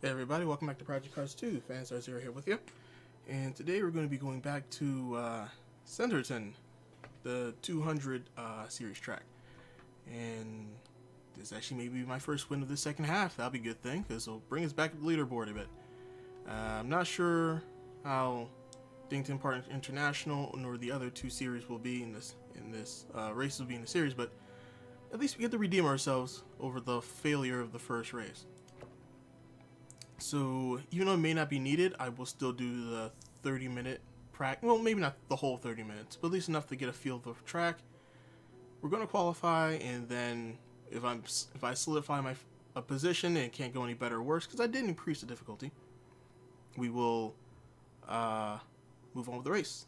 Hey everybody, welcome back to Project Cars 2. Phanstar Zero here with you. And today we're going to be going back to uh, Snetterton, the 200 uh, series track. And this actually may be my first win of the second half. That'll be a good thing, because it'll bring us back to the leaderboard a bit. Uh, I'm not sure how Donington Park International nor the other two series will be in this in this uh, race will be in the series, but at least we get to redeem ourselves over the failure of the first race. So even though it may not be needed, I will still do the 30 minute practice. Well, maybe not the whole 30 minutes, but at least enough to get a feel of the track. We're going to qualify, and then if I'm if I solidify my a position and it can't go any better or worse, because I did increase the difficulty, we will uh, move on with the race.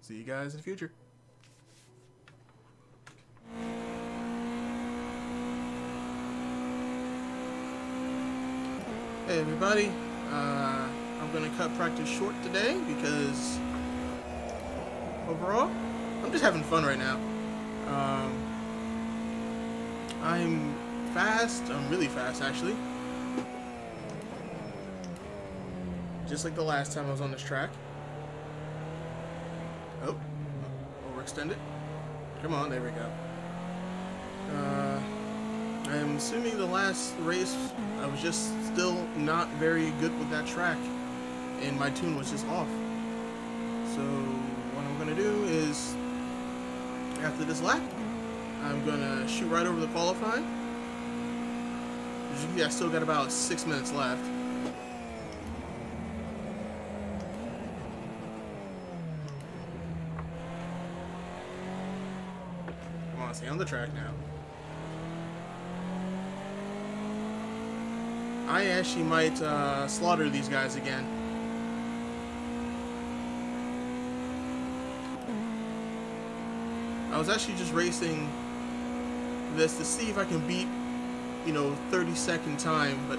See you guys in the future. Everybody, uh, I'm gonna cut practice short today because overall, I'm just having fun right now. Um, I'm fast, I'm really fast actually. Just like the last time I was on this track. Oh, overextended. Come on, there we go. Uh, I'm assuming the last race I was just still not very good with that track and my tune was just off. So what I'm gonna do is after this lap I'm gonna shoot right over the qualifying. As you can see I still got about six minutes left. Come on, stay on the track now. I actually might uh, slaughter these guys again. I was actually just racing this to see if I can beat, you know, 30 second time, but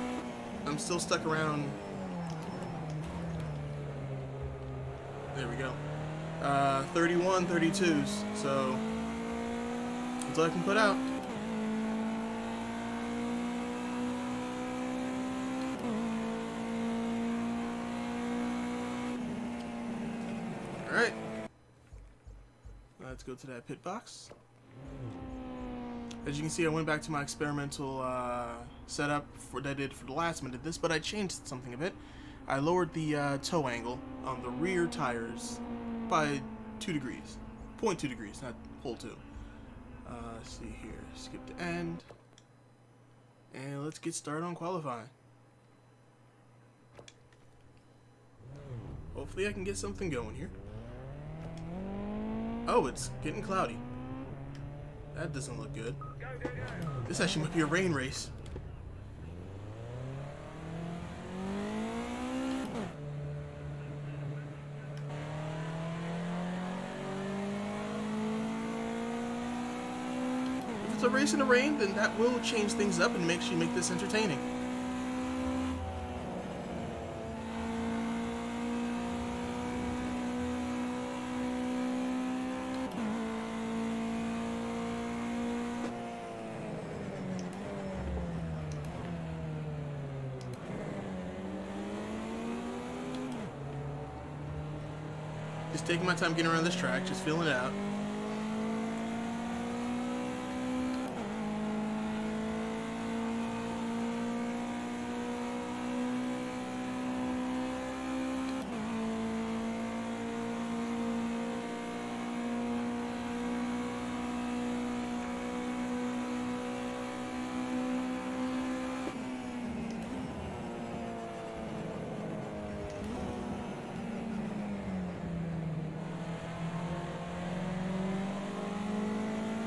I'm still stuck around. There we go. Uh, 31, 32s, so that's all I can put out. Alright. Go to that pit box. As you can see, I went back to my experimental uh, setup for that I did for the last minute this, but I changed something a bit. I lowered the uh, toe angle on the rear tires by 2 degrees. 0.2 degrees, not whole 2. Uh, see here. Skip to end. And let's get started on qualifying. Hopefully I can get something going here. Oh, it's getting cloudy. That doesn't look good. This actually might be a rain race. If it's a race in the rain, then that will change things up and makes you make this entertaining. Just taking my time getting around this track, just feeling it out.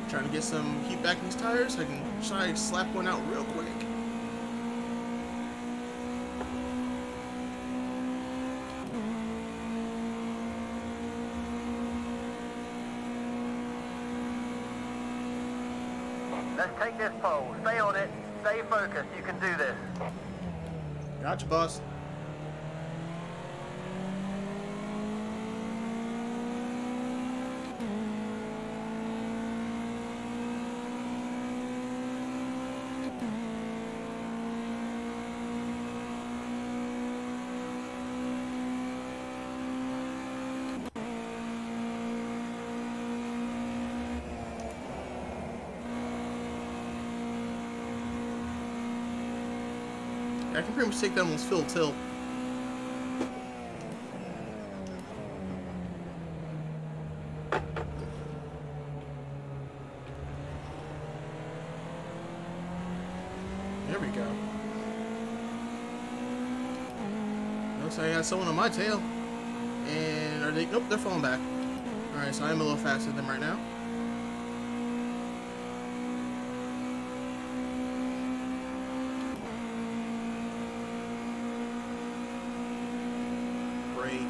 Trying to get some heat back in these tires. I can try to slap one out real quick. Let's take this pole. Stay on it. Stay focused. You can do this. Gotcha, boss. Can pretty much take that almost full tilt. There we go. Looks like I got someone on my tail. And are they? Nope, they're falling back. Alright, so I'm a little faster than them right now.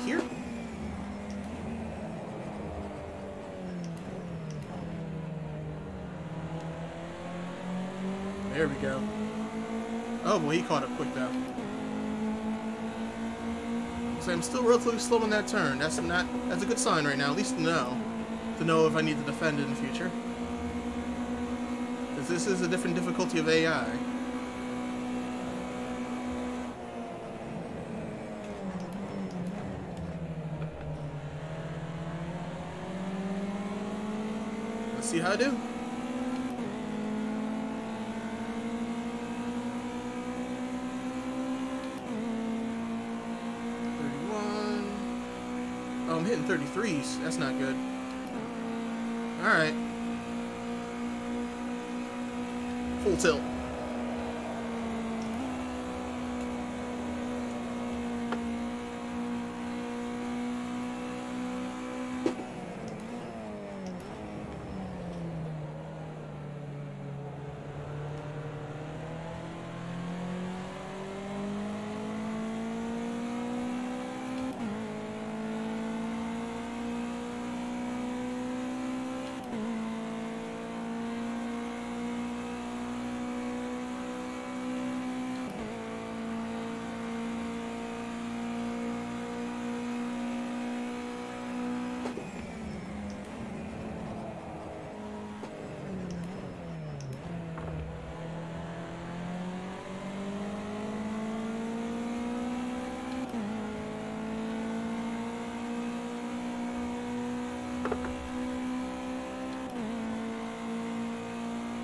Here. There we go. Oh, well, he caught up quick, though. So I'm still relatively slow in that turn. That's not that's a good sign right now, at least to know. To know if I need to defend in the future. Because this is a different difficulty of AI. See how I do. Oh, I'm hitting 33s. That's not good. Alright. Full tilt.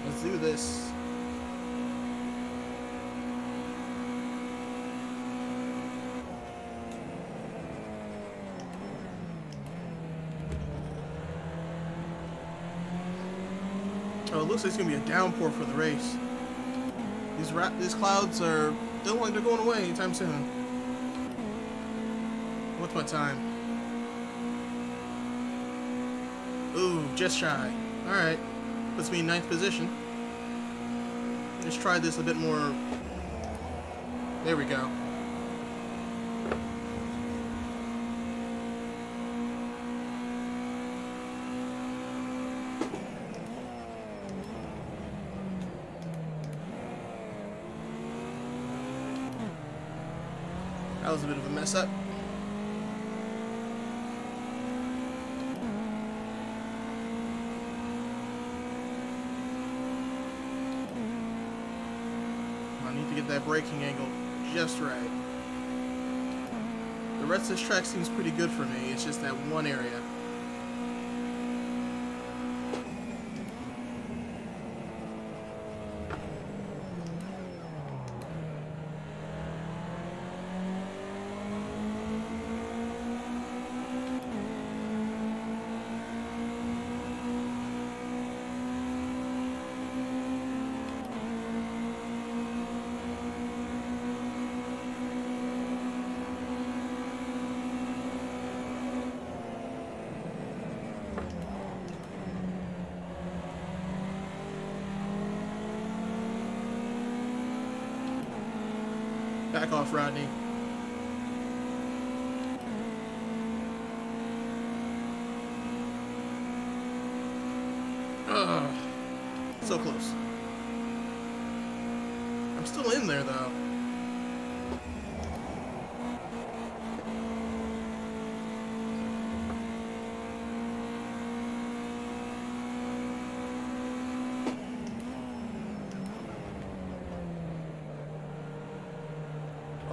Let's do this. Oh, it looks like it's gonna be a downpour for the race. These ra these clouds are they look like they're going away anytime soon. What's my time? Ooh, just shy. All right. Puts me in ninth position. Let's try this a bit more. There we go. That was a bit of a mess up. I need to get that braking angle just right. The rest of this track seems pretty good for me. It's just that one area. Back off, Rodney. Ugh. So close. I'm still in there, though.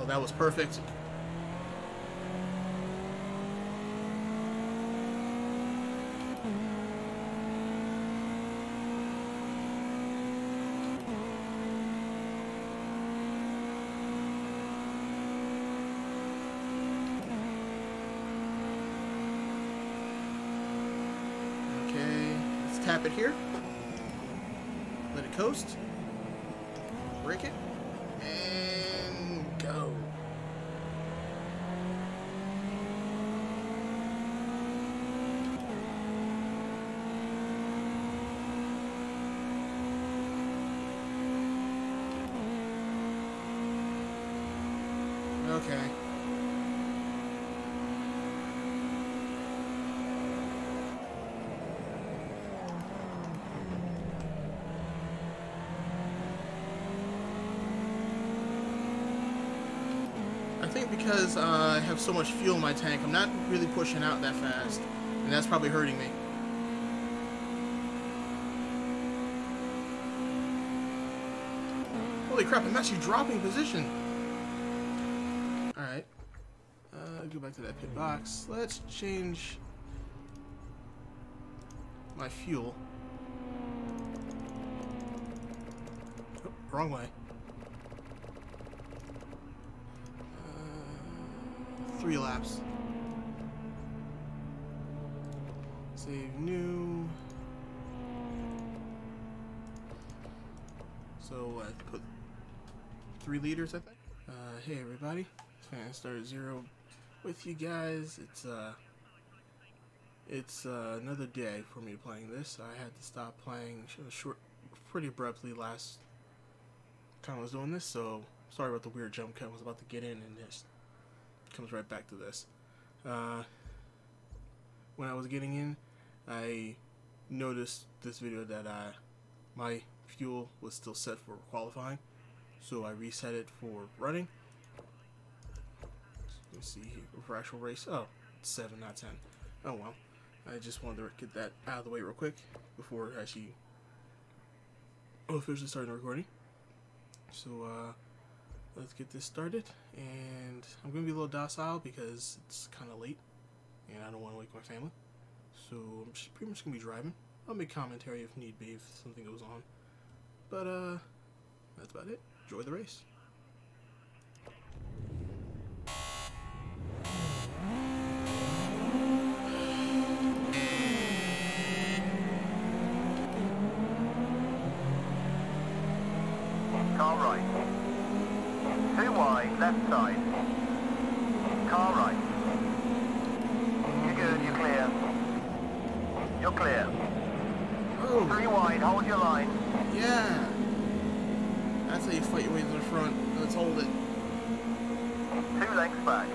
that was perfect. Okay, let's tap it here. Let it coast. Break it. And go. Okay. I think because uh, I have so much fuel in my tank, I'm not really pushing out that fast. And that's probably hurting me. Holy crap, I'm actually dropping position. Alright. Uh, go back to that pit box. Let's change my fuel. Oh, wrong way. Laps. Save new. So I put three liters, I think. Uh, hey everybody, Phanstar Zero with you guys. It's uh, it's uh, another day for me playing this. I had to stop playing short, pretty abruptly last time I was doing this. So sorry about the weird jump cut. I was about to get in and just comes right back to this. Uh, when I was getting in, I noticed this video that uh, my fuel was still set for qualifying, so I reset it for running. Let's see here, for actual race. Oh, it's seven, not ten. Oh well. I just wanted to get that out of the way real quick before actually officially starting the recording. So uh, let's get this started, and I'm gonna be a little docile because it's kind of late, and I don't want to wake my family. So I'm just pretty much gonna be driving. I'll make commentary if need be if something goes on. But uh, that's about it. Enjoy the race. Left side. Car right. You're good, you're clear. You're clear. Oh, Three wide, hold your line. yeah. That's how you fight your way to the front. Let's hold it. Two lengths back.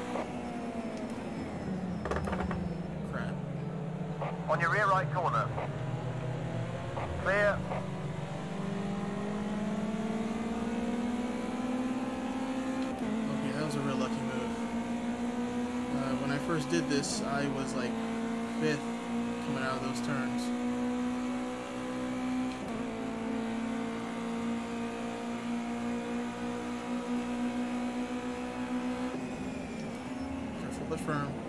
Crap. On your rear right corner. Clear. Okay, that was a real lucky move. Uh, when I first did this, I was like fifth coming out of those turns. Careful but firm.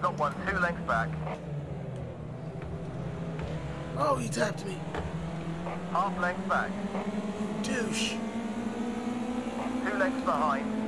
You got one two lengths back. Oh, he tapped me. Half length back. Douche. Two lengths behind.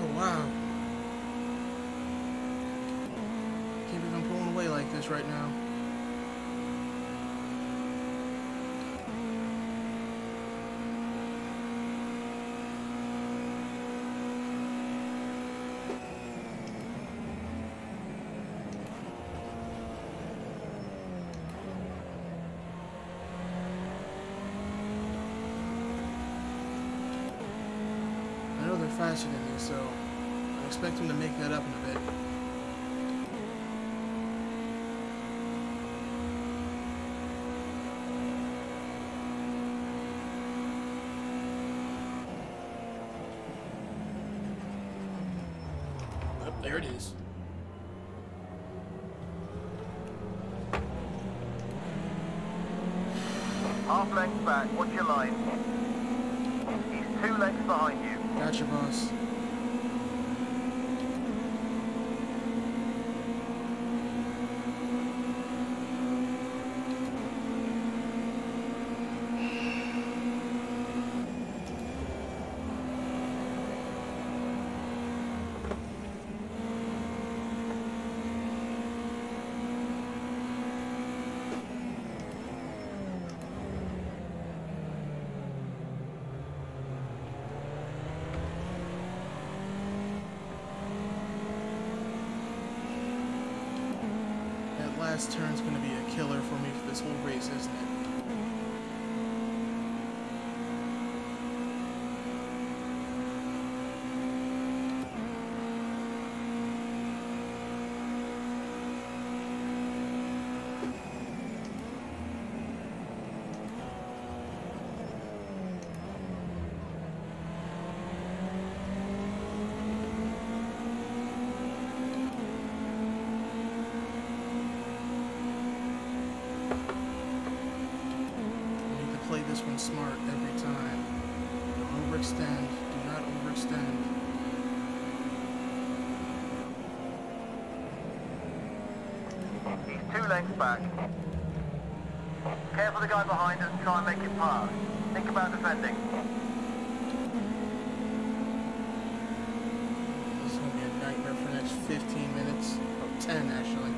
Oh, wow. Can't believe I'm pulling away like this right now. Faster than me, so I expect him to make that up in a bit. Oh, there it is. Half length back, watch your line. He's two lengths behind you. Boss. That last turn's gonna be a killer for me for this whole race, isn't it? You need to play this one smart every time. Don't overextend. Do not overextend. He's two lengths back. Careful the guy behind us, try and make it pass. Think about defending. This is gonna be a nightmare for the next 15 minutes. Oh, 10 actually.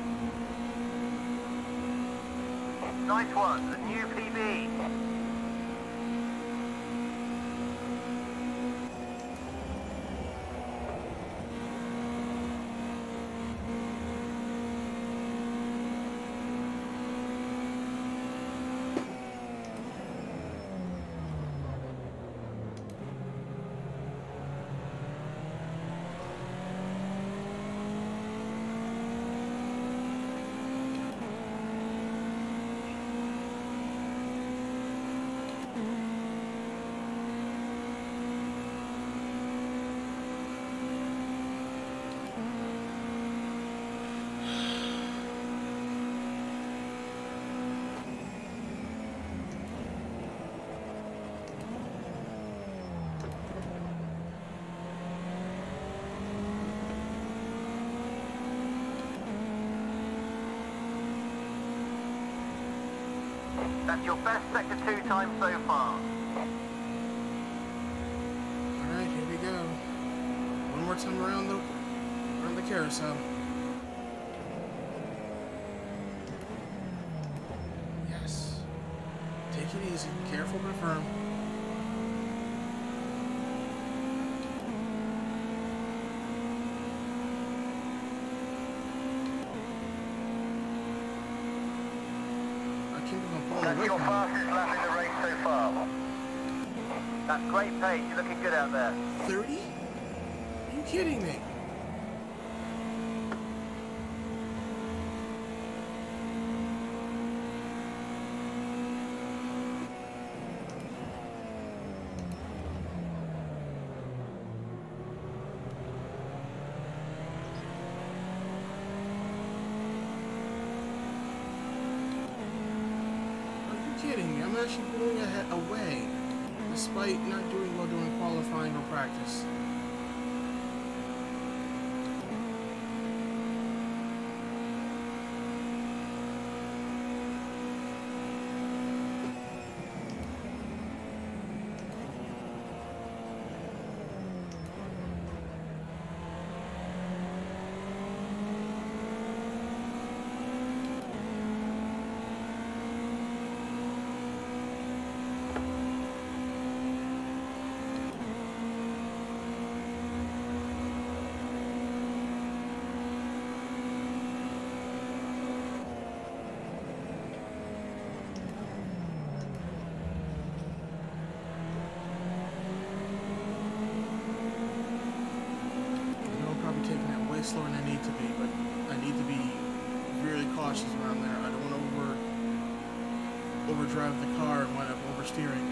Nice one, the new PB. That's your best sector two time so far. Alright, here we go. One more time around the around the carousel. Yes. Take it easy. Careful but firm. I can't believe I'm pulling That's away your from him. fastest lap in the race so far. That's great pace, you're looking good out there. 30? Are you kidding me? Overdrive the car and wind up oversteering.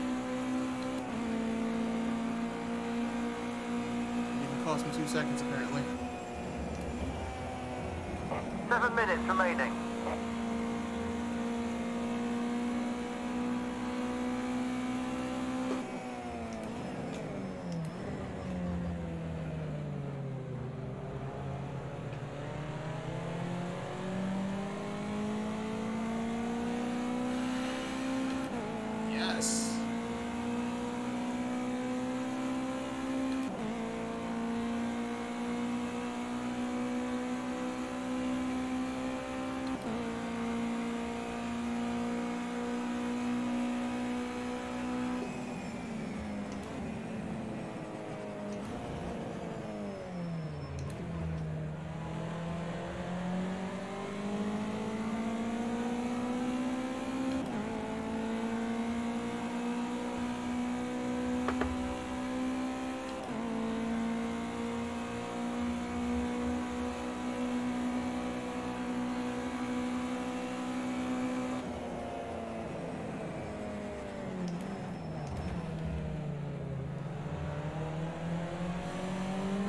It even cost me two seconds apparently. Seven minutes remaining. Yes.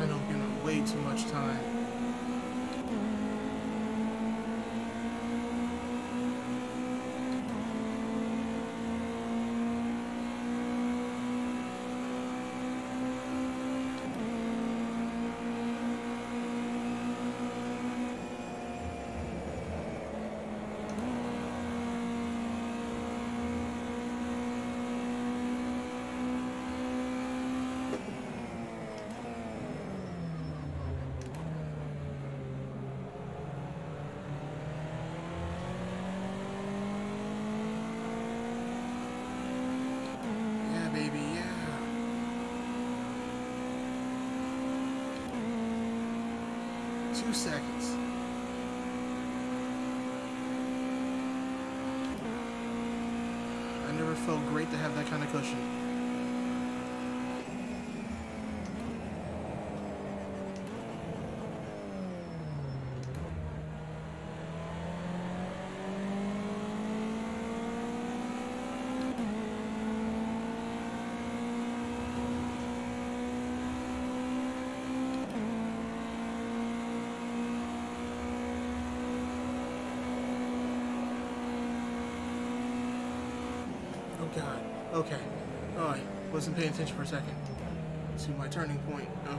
I know I'm giving too much time. Yeah, baby, yeah. Two seconds. I never felt great to have that kind of cushion. Oh god. Okay. Oh, I wasn't paying attention for a second. To my turning point. Um,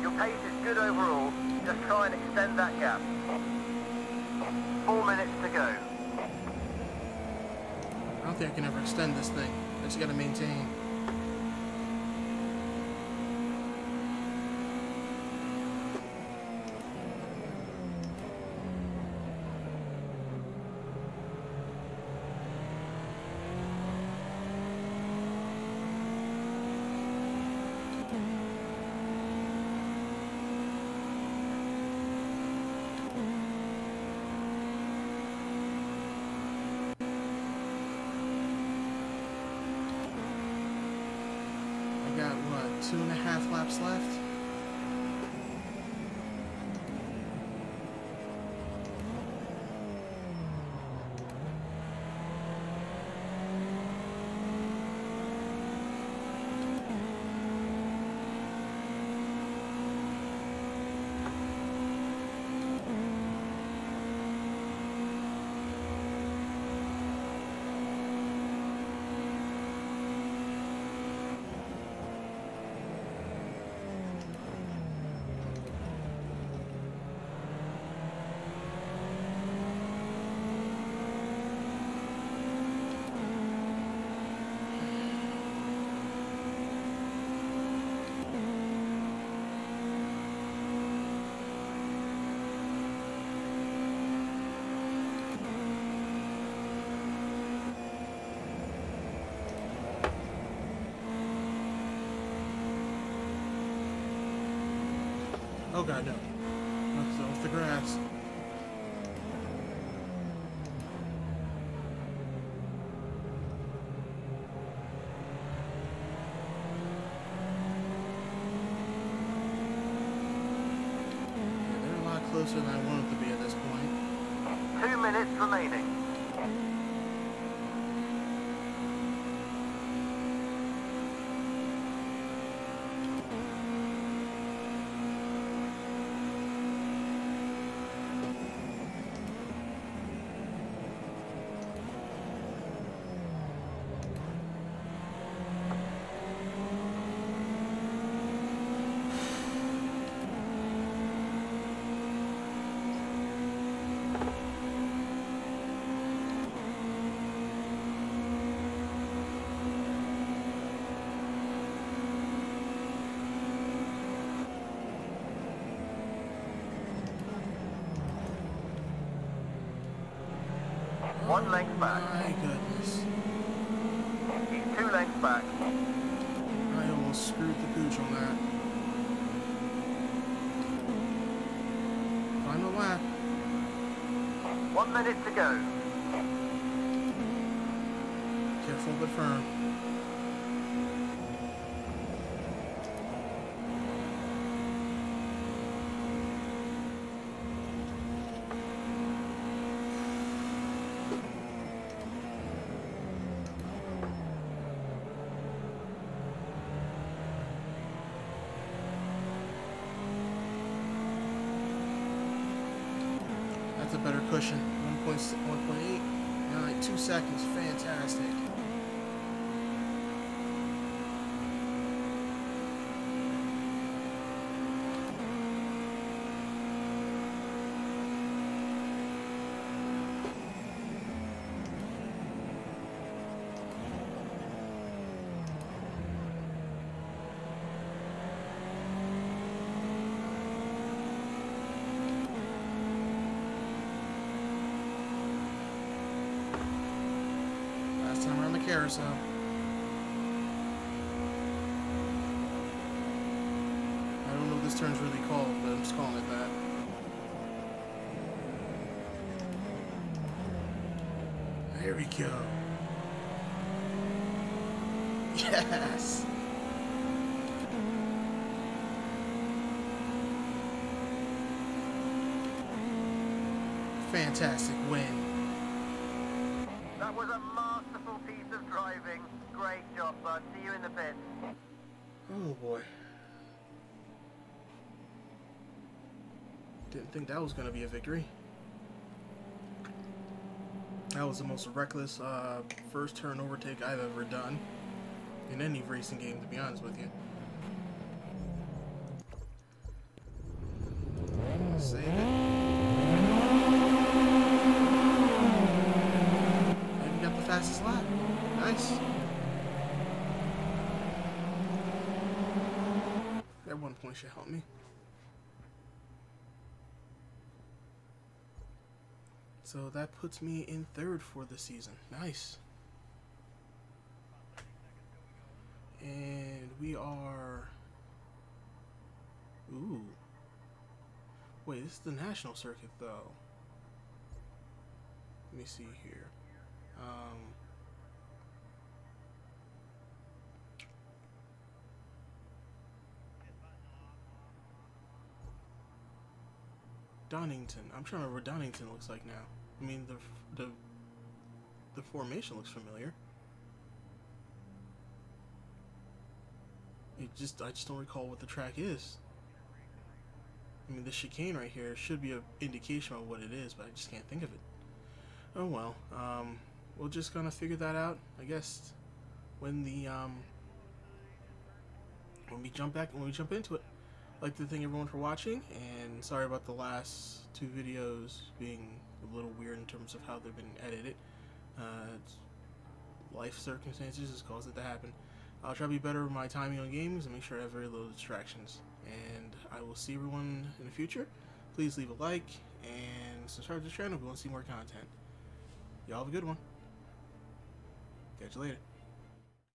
Your pace is good overall. Just try and extend that gap. Four minutes to go. I don't think I can ever extend this thing. I just gotta maintain. Oh god, no. That's off the grass. closer than I wanted to be at this point. Two minutes remaining. One length back. My goodness. He's two lengths back. I almost screwed the pooch on that. Final lap. One minute to go. Careful but firm. That's a better cushion. 1.6 1.8. Yeah, like two seconds. Fantastic. Last the carousel. I don't know what this turn's really called, but I'm just calling it that. There we go. Yes! Fantastic win. That was a masterful piece of driving. Great job, bud. See you in the pits. Oh boy. Didn't think that was going to be a victory. That was the most reckless uh, first turn overtake I've ever done in any racing game, to be honest with you. Save it. I got the fastest lap. Nice. That one point should help me. So that puts me in third for the season. Nice. And we are. Ooh. Wait, this is the national circuit, though. Let me see here. Um. Donington. I'm trying to remember what Donington looks like now. I mean, the the the formation looks familiar. It just I just don't recall what the track is. I mean, the chicane right here should be an indication of what it is, but I just can't think of it. Oh well. Um, we'll just gonna figure that out, I guess, when the um when we jump back when we jump into it. I'd like to thank everyone for watching, and sorry about the last two videos being a little weird in terms of how they've been edited. Uh, life circumstances has caused it to happen. I'll try to be better with my timing on games and make sure I have very little distractions. And I will see everyone in the future. Please leave a like and subscribe to the channel if you want to see more content. Y'all have a good one. Catch you later.